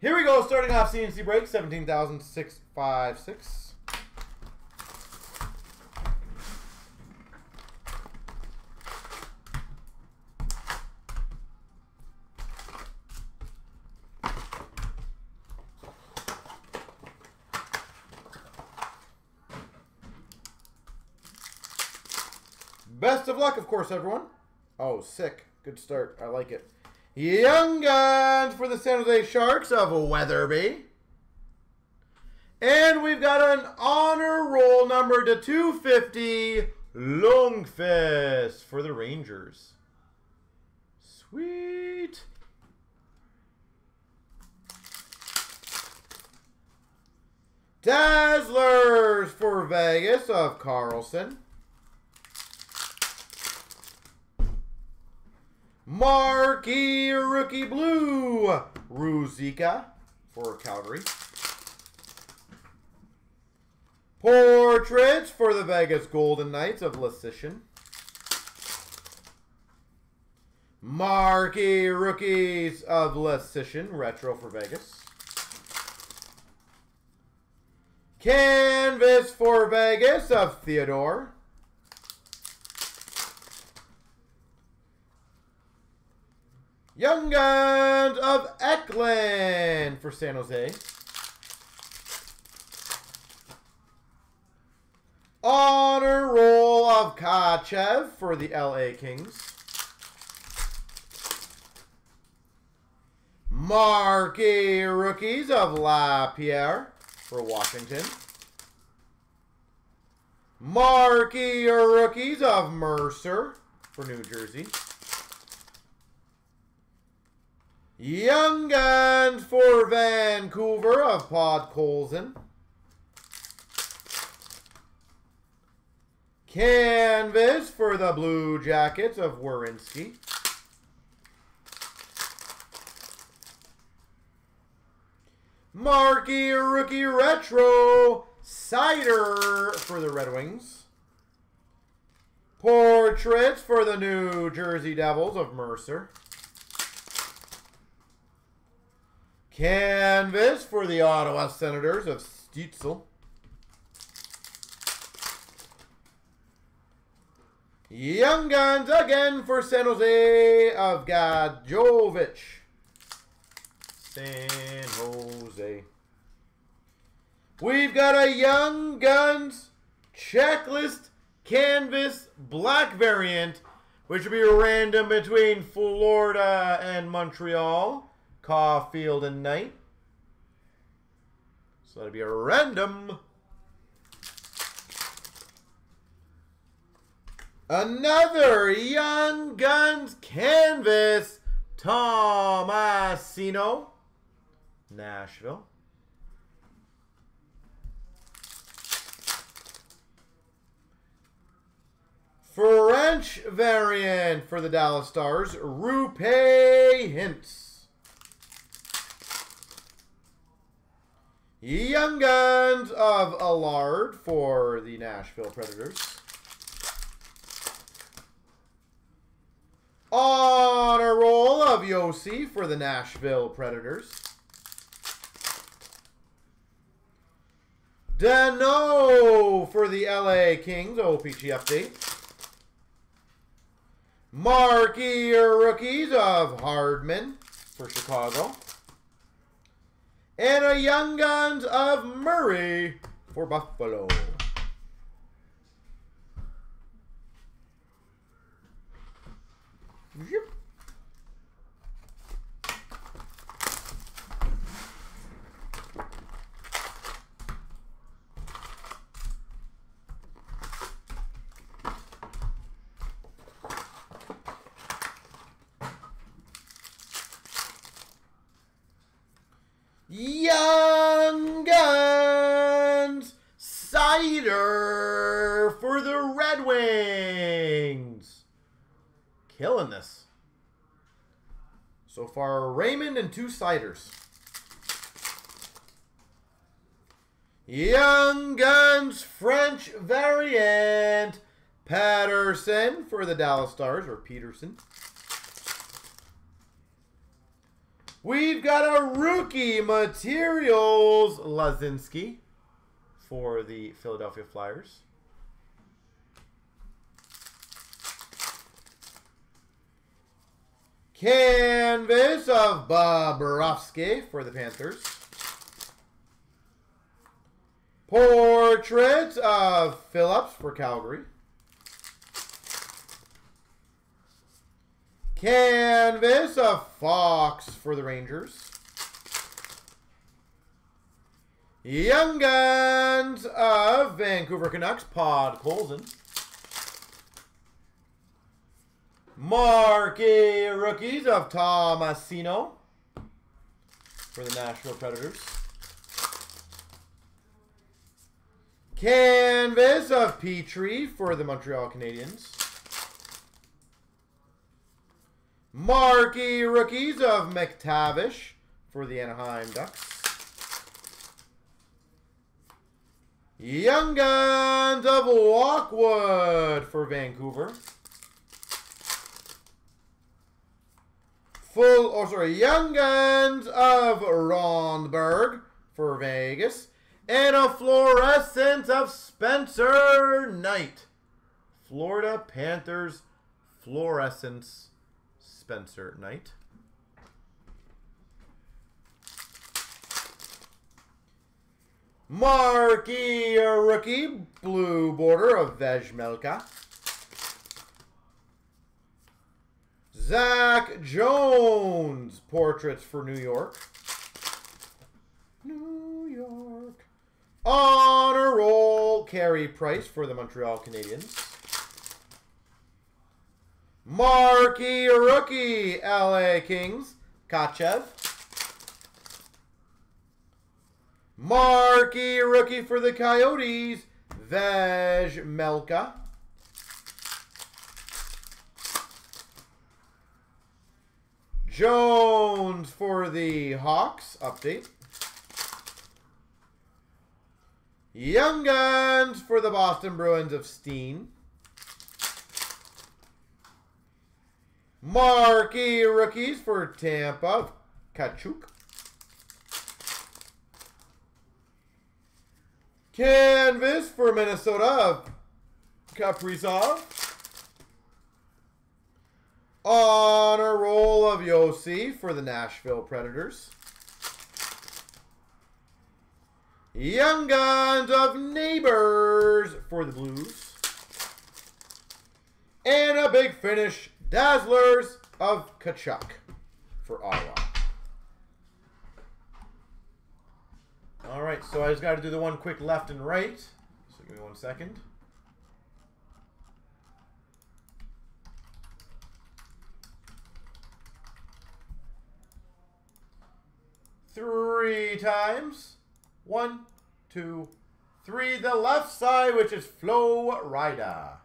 Here we go, starting off CNC break, 17,656. Best of luck, of course, everyone. Oh, sick. Good start. I like it. Young Guns for the San Jose Sharks of Weatherby. And we've got an honor roll number to 250, Lundqvist for the Rangers. Sweet. Dazzlers for Vegas of Karlsson. Marquee Rookie Blue, Ruzicka for Calgary. Portraits for the Vegas Golden Knights of Leschyshyn. Marquee Rookies of Leschyshyn, Retro for Vegas. Canvas for Vegas of Theodore. Young Guns of Eklund for San Jose. Honor Roll of Tkachev for the LA Kings. Marquee Rookies of LaPierre for Washington. Marquee Rookies of Mercer for New Jersey. Young Guns for Vancouver of Podkolzin. Canvas for the Blue Jackets of Werenski. Marquee Rookie Retro Seider for the Red Wings. Portraits for the New Jersey Devils of Mercer. Canvas for the Ottawa Senators of Stützle. Young Guns again for San Jose of Gadjovich. San Jose. We've got a Young Guns checklist canvas black variant, which will be random between Florida and Montreal. Caulfield and Knight. So that'd be a random. Another Young Guns canvas. Tomasino. Nashville. French variant for the Dallas Stars. Roope Hintz. Young Guns of Allard for the Nashville Predators. On a roll of Josi for the Nashville Predators. Danault for the LA Kings OPG update. Marquee rookies of Hardman for Chicago. And a Young Guns of Murray for Buffalo. Young Guns Seider for the Red Wings. Killing this. So far, Raymond and two Seiders. Young Guns French variant. Patterson for the Dallas Stars, or Peterson. We've got a rookie materials Lazinski for the Philadelphia Flyers. Canvas of Bobrovsky for the Panthers. Portrait of Phillips for Calgary. Canvas of Fox for the Rangers. Young Guns of Vancouver Canucks, Podkolzin. Marquee rookies of Tomasino for the Nashville Predators. Canvas of Petry for the Montreal Canadiens. Marquee rookies of McTavish for the Anaheim Ducks. Young Guns of Lockwood for Vancouver. Full, oh sorry, Young Guns of Rondbjerg for Vegas. And a fluorescent of Spencer Knight. Florida Panthers fluorescence Spencer Knight. Marquee rookie blue border of Vejmelka. Zach Jones portraits for New York. New York. Honor roll Carey Price for the Montreal Canadiens. Marquee rookie LA Kings Tkachev. Marky rookie for the Coyotes Vejmelka. Jones for the Hawks. Update. Young Guns for the Boston Bruins of Steen. Marquee rookies for Tampa. Tkachuk. Canvas for Minnesota Kaprizov. On a roll of Josi for the Nashville Predators. Young Guns of Neighbours for the Blues. And a big finish, Dazzlers of Tkachuk for Ottawa. All right, so I just got to do the one quick left and right. So give me one second. Three times. One, two, three. The left side, which is Florida.